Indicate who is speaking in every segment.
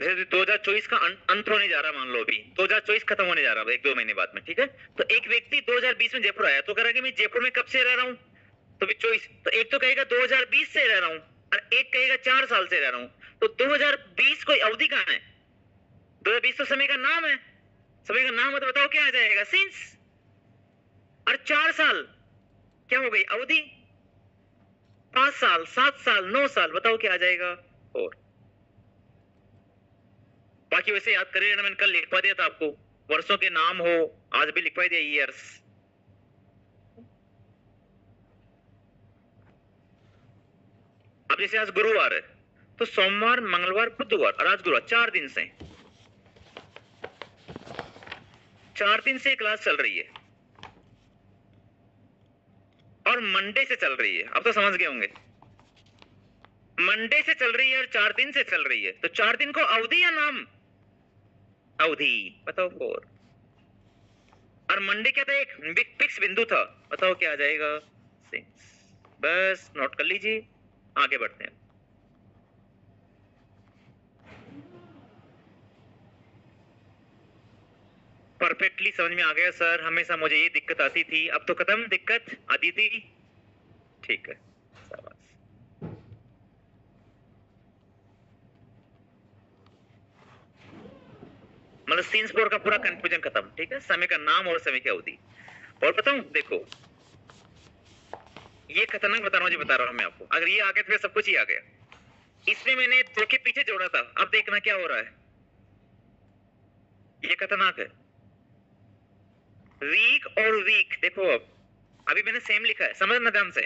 Speaker 1: जैसे 2024 का अं- अंत होने जा रहा मान लो अभी। 2024 खत्म होने जा रहा एक दो महीने बाद में, ठीक है? तो एक व्यक्ति 2020 में जयपुर आया तो कह रहा कि मैं जयपुर में कब से रह रहा हूँ? तो भी चॉइस तो एक तो कहेगा 2020 से रह रहा हूँ, और एक कहेगा चार साल से रह रहा हूँ। तो 2020 कोई अवधि कहाँ है? 2020 तो समय का नाम है। समय का नाम है तो बताओ, क्या आ जाएगा? सिंस और चार साल, क्या हो गई? अवधि? पाँच साल, सात साल, नौ साल, बताओ, क्या आ जाएगा? और। बाकी वैसे याद करिए मैंने कल लिखवा दिया था आपको। वर्षों के नाम हो, आज भी लिखवा दिया ईयर्स अब जैसे आज गुरुवार है तो सोमवार, मंगलवार, बुधवार, और आज गुरुवार, चार दिन से। चार दिन से क्लास चल रही है। और मंडे से चल रही है। अब तो समझ गए होंगे। मंडे से चल रही है और चार दिन से चल रही है। तो चार दिन को अवधि या नाम? अवधि। बताओ फोर। और मंडे क्या था एक फिक्स बिंदु था। बताओ क्या आ जाएगा? सिक्स। बस, नोट कर लीजिए। आगे बढ़ते हैं। परफेक्टली समझ में आ गया, सर। हमेशा मुझे ये दिक्कत आती थी। अब तो खत्म। दिक्कत? आती थी। ठीक है। मतलब सीन्स फोर का पूरा कंफ्यूजन खत्म, ठीक है? समय का नाम और समय की अवधि। और बताऊ, देखो, ये खतरनाक बता रहा हूँ बता रहा हूँ मैं आपको। अगर ये आ गया तो फिर सब कुछ ही आ गया। इसमें मैंने दो के पीछे जोड़ा था। अब देखना क्या हो रहा है। ये खतरनाक है। वीक और वीक देखो अब। अभी मैंने सेम लिखा है समझना ध्यान से?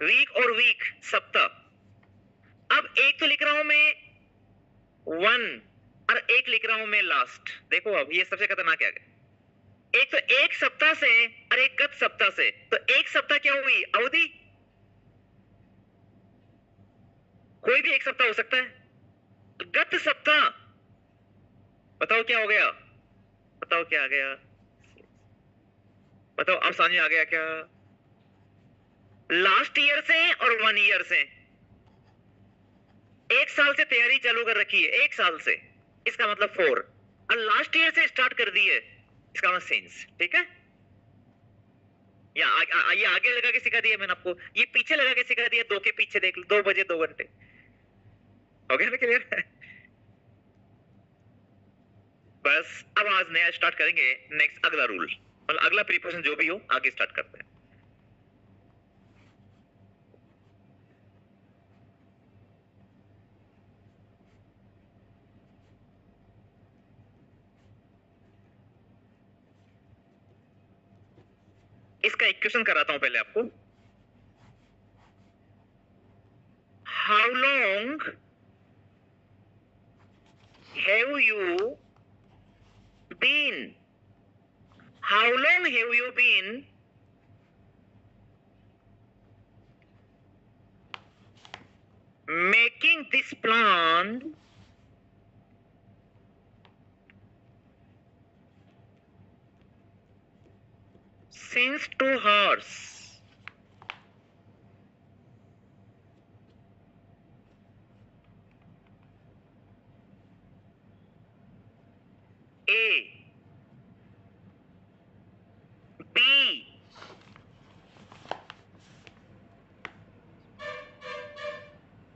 Speaker 1: वीक और वीक सप्ताह अब एक तो लिख रहा हूँ मैं वन और एक लिख रहा हूँ मैं लास्ट देखो अब ये सबसे खतरनाक है एक तो एक सप्ताह से और एक गत सप्ताह से। तो एक सप्ताह क्या हुई? अवधि? कोई भी एक सप्ताह हो सकता है। गत सप्ताह। बताओ क्या हो गया? बताओ क्या आ गया? बताओ, अब समझ आ गया क्या? लास्ट ईयर से और वन ईयर से। एक साल से तैयारी चालू कर रखी है, एक साल से। इसका मतलब फोर और लास्ट ईयर से स्टार्ट कर दी है। इसका मतलब सेंस ठीक है? या आ, आ, ये आगे लगा के सिखा दिया मैंने आपको। ये पीछे लगा के सिखा दिया दो के पीछे देख लो दो बजे दो घंटे। हो गया ना क्लियर बस अब आज नया स्टार्ट करेंगे। नेक्स्ट अगला रूल मतलब अगला प्रिपरेशन जो भी हो आगे स्टार्ट करते हैं। इक्वेशन कराता हूँ पहले आपको। How long have you been how long have you been making this plan since two hours. A. B.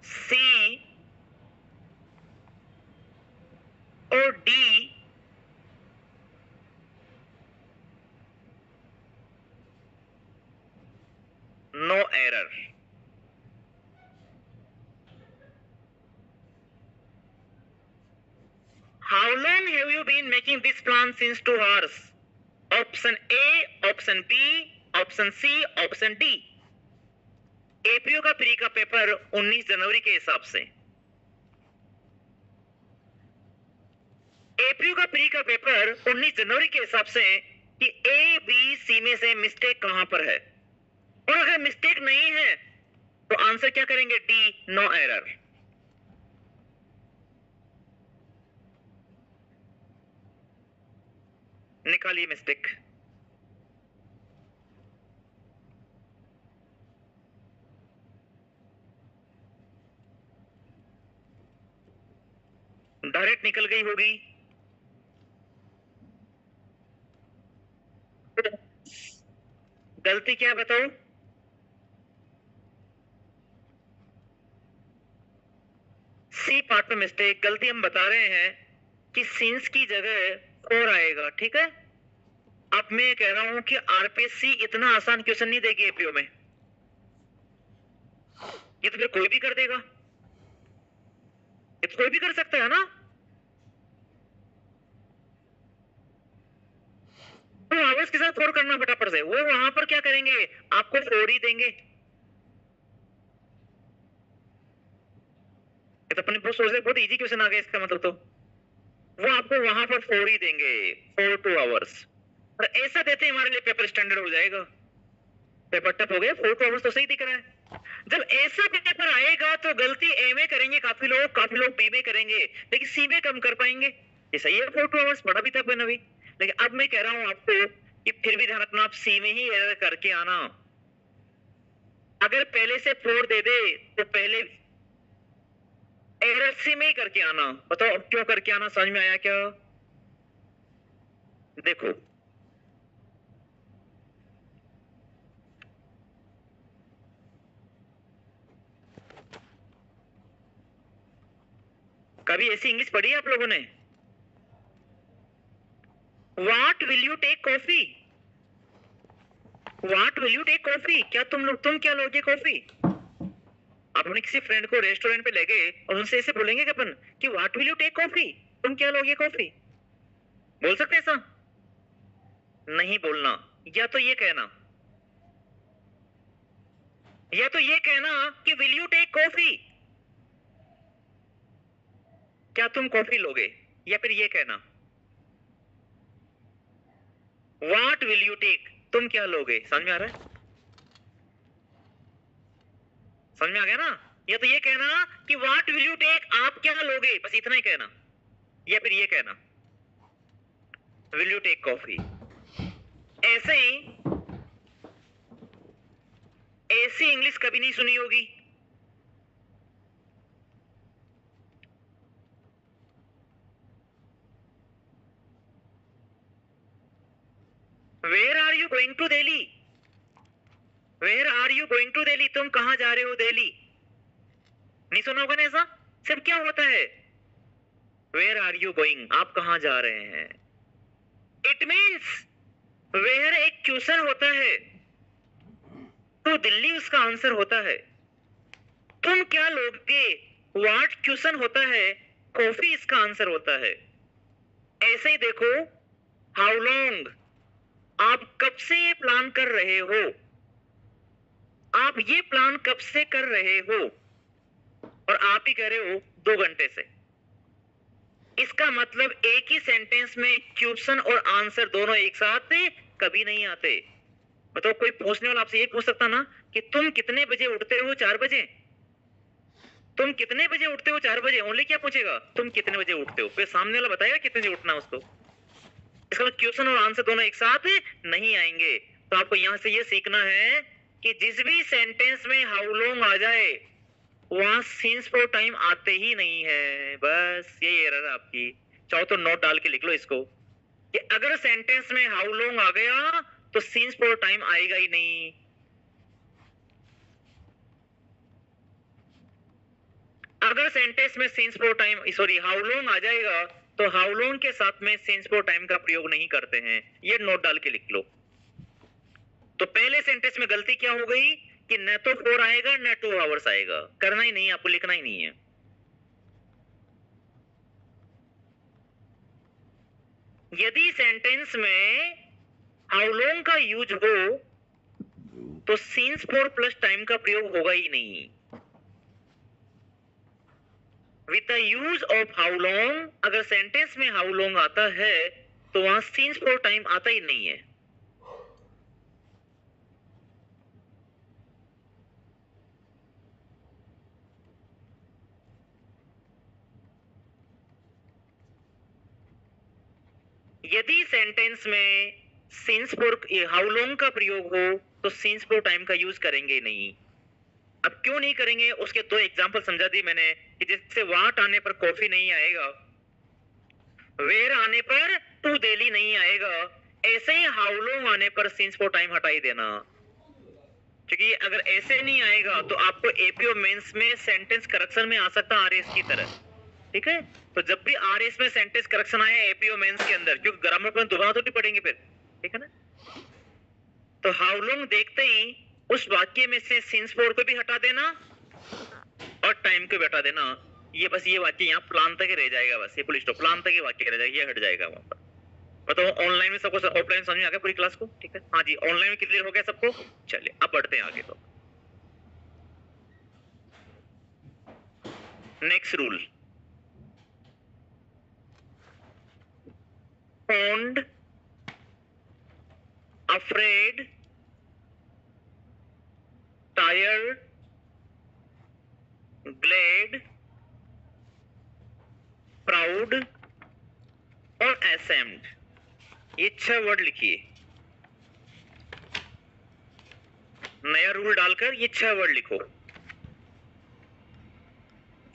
Speaker 1: C. Or D making this plan since two hours? Option A, option B, option C, option D. APO का pre का paper 19 जनवरी के हिसाब से APO का pre का paper 19 जनवरी के हिसाब से कि ए बी सी में से मिस्टेक कहाँ पर है और अगर मिस्टेक नहीं है तो आंसर क्या करेंगे डी नो एरर निकालिए मिस्टेक डायरेक्ट निकल गई होगी। गलती क्या बताओ सी पार्ट में मिस्टेक, गलती हम बता रहे हैं कि सिंस की जगह फोर आएगा ठीक है? अब मैं कह रहा हूँ कि आरपीएससी इतना आसान क्वेश्चन नहीं देगी एपीओ में। ये तो फिर कोई भी कर देगा। ये तो कोई भी कर सकता है ना? तो आवाज़ के साथ फोर करना फटाफट से। वो वहाँ पर क्या करेंगे? आपको फोर ही देंगे। ये तो अपने सोच रहे बहुत इजी क्वेश्चन आ गया इसका मतलब तो। वो आपको वहाँ पर फोर ही देंगे फोर टू आवर्स और ऐसा देते हमारे लिए पेपर स्टैंडर्ड हो जाएगा। पेपर टप हो गया फोर टू आवर्स तो सही दिख रहा है। जब ऐसा पेपर आएगा तो गलती ए में करेंगे, काफ़ी लोग काफ़ी लोग बी में करेंगे। लेकिन सी में कम कर पाएँगे। ये सही है फोर टू आवर्स बड़ा भी था कोई नवी लेकिन अब मैं कह रहा हूँ आपको कि फिर भी ध्यान रखना, आप सी में ही एरर करके आना। अगर पहले से फोर दे दे तो पहले एरर सी में ही करके आना। बताओ अब क्यों करके आना? समझ में आया क्या? देखो। कभी ऐसी इंग्लिश पढ़ी है आप लोगों ने? What will you take coffee what will you take coffee क्या तुम लोग तुम क्या लोगे कॉफ़ी अपने किसी फ्रेंड को रेस्टोरेंट पे ले गए और उनसे ऐसे बोलेंगे कि अपन, कि what will you take coffee तुम क्या लोगे कॉफ़ी बोल सकते ऐसा? नहीं बोलना। या तो ये कहना। या तो ये कहना कि विल यू टेक कॉफ़ी क्या तुम कॉफ़ी लोगे? या फिर ये कहना। वाट विल यू टेक तुम क्या लोगे? समझ में आ रहा है? समझ में आ गया ना? या तो ये कहना कि वाट विल यू टेक आप क्या लोगे? बस इतना ही कहना। या फिर ये कहना विल यू टेक कॉफ़ी ऐसे ही, ऐसी इंग्लिश कभी नहीं सुनी होगी। Where are you going to Delhi where are you going to Delhi तुम कहाँ जा रहे हो दिल्ली नहीं सुना होगा ऐसा? सिर्फ़ क्या होता है? वेयर आर यू गोइंग आप कहाँ जा रहे हैं? इट मीन्स वेयर एक क्वेश्चन होता है तो दिल्ली उसका आंसर होता है। तुम क्या लोगे वाट क्वेश्चन होता है कॉफ़ी इसका आंसर होता है। ऐसे ही देखो हाउ लॉन्ग आप कब से ये प्लान कर रहे हो? आप ये प्लान कब से कर रहे हो? और आप ही कह रहे हो दो घंटे से। इसका मतलब एक ही सेंटेंस में क्वेश्चन और आंसर दोनों एक साथ कभी नहीं आते। मतलब कोई पूछने वाला आपसे ये पूछ सकता ना कि तुम कितने बजे उठते हो चार बजे? तुम कितने बजे उठते हो चार बजे? ओनली क्या पूछेगा? तुम कितने बजे उठते हो? फिर सामने वाला बताएगा कितने बजे उठना उसको? इसका मतलब क्वेश्चन और आंसर दोनों एक साथ नहीं आएँगे। तो आपको यहाँ से ये सीखना है कि जिस भी सेंटेंस में हाउ लॉन्ग आ जाए, वहाँ सीन्स फॉर टाइम आते ही नहीं है। बस, ये एरर आपकी। चाहो तो नोट डाल के लिख लो इसको। कि अगर सेंटेंस में हाउ लॉन्ग आ गया तो सीन्स फॉर टाइम आएगा ही नहीं। अगर सेंटेंस में since for time sorry how long आ जाएगा तो हाउ लॉन्ग के साथ में सेंस फॉर टाइम का प्रयोग नहीं करते हैं। ये नोट डाल के लिख लो। तो पहले सेंटेंस में गलती क्या हो गई? कि न तो फोर आएगा, न टू आवर्स आएगा। करना ही नहीं, आपको लिखना ही नहीं है। यदि सेंटेंस में हाउ लॉन्ग का यूज़ हो तो सीन्स फोर प्लस टाइम का प्रयोग होगा ही नहीं। With the use of how long अगर सेंटेंस में हाउ लॉन्ग आता है तो वहाँ सीन्स फोर टाइम आता ही नहीं है। यदि सेंटेंस में सीन्स फॉर हाउ लॉन्ग का प्रयोग हो तो सीन्स फॉर टाइम का यूज़ करेंगे नहीं। अब क्यों नहीं करेंगे? उसके दो एग्ज़ाम्पल समझा दी मैंने कि जिससे वाट आने पर कॉफ़ी नहीं आएगा वेर आने पर टू डेली नहीं आएगा, ऐसे ही हाउ लॉन्ग आने पर सिंस फॉर टाइम हटा ही देना। क्योंकि अगर ऐसे नहीं आएगा तो आपको एपीओ मेंस में सेंटेंस करेक्शन में आ सकता आरएस की तरह। ठीक है? तो जब भी आरएस में सेंटेंस करेक्शन आए एपीओ मेंस के अंदर, क्योंकि ग्रामर को दोबारा तो नहीं पढ़ेंगे फिर, ठीक है ना? तो हाउ लॉन्ग देखते ही उस वाक्य में से सिंस फोर को भी हटा देना और टाइम को भी हटा देना। ये बस ये वाक्य यहाँ प्लान तक रह जाएगा बस, ये पुलिस स्टॉप प्लान तक ही वाक्य रह जाएगा, ये हट जाएगा वहाँ पर। बताओ ऑनलाइन में सबको ऑफलाइन समझ में आ गया पूरी क्लास को? ठीक है? हाँ जी ऑनलाइन में क्लियर हो गया सबको? चलिए, अब बढ़ते हैं आगे तो। Next rule fond afraid, tired, glad, proud, और ashamed. ये छह वर्ड लिखिए। नया रूल डालकर ये छह वर्ड लिखो।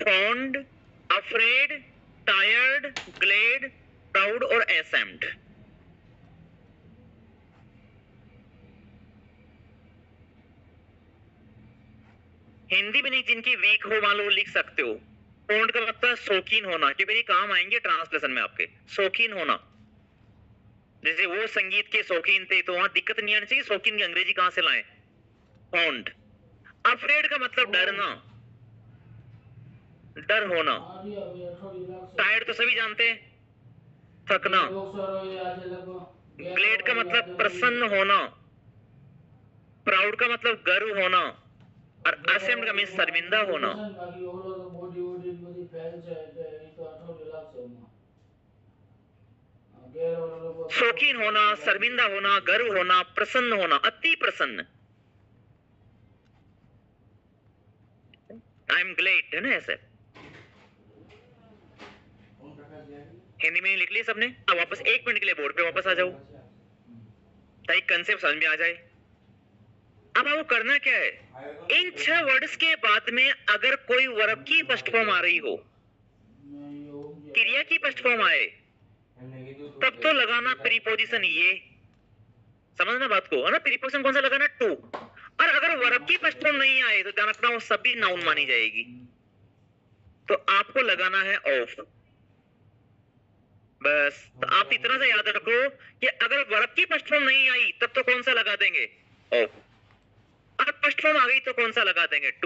Speaker 1: Fond afraid tired glad proud और एसेम्ड हिंदी में नहीं जिनकी वीक हो मान लो लिख सकते हो। फॉन्ड का मतलब शौकीन होना। कि मेरी काम आएँगे ट्रांसलेशन में आपके। शौकीन होना। जैसे वो संगीत के शौकीन थे तो वहाँ दिक्कत नहीं आनी चाहिए शौकीन की अंग्रेज़ी कहाँ से लाए? फॉन्ड अफ्रेड का मतलब डरना। डर होना। टायर्ड तो सभी जानते हैं। थकना। ग्लेड का मतलब प्रसन्न होना। प्राउड का मतलब गर्व होना। और असेम्ड का मीन शर्मिंदा होना। शौकीन होना, शर्मिंदा होना, गर्व होना, प्रसन्न होना, अति प्रसन्न। आई एम ग्लेड है ना ऐसे? हिंदी में लिख लिया सबने। अब वापस एक मिनट के लिए बोर्ड पे वापस आ जाओ। ताकि कंसेप्ट समझ में आ जाए। अब आपको करना क्या है? इन छह वर्ड्स के बाद में अगर कोई वर्ब की फ़र्स्ट फॉर्म आ रही हो, क्रिया की फ़र्स्ट फॉर्म आए, तब तो लगाना प्रीपोजिशन ये। समझना बात को? है ना? प्रीपोजिशन कौन सा लगाना? टू और अगर वर्ब की फ़र्स्ट फॉर्म नहीं आए तो ध्यान रखना वो सभी नाउन मानी जाएगी। तो आपको लगाना है ऑफ़ बस तो आप इतना सा याद रखो कि अगर वर्ब की फ़र्स्ट फॉर्म नहीं आई, तब तो कौन सा लगा देंगे? अगर और फ़र्स्ट फॉर्म आ गई तो कौन सा लगा देंगे? टू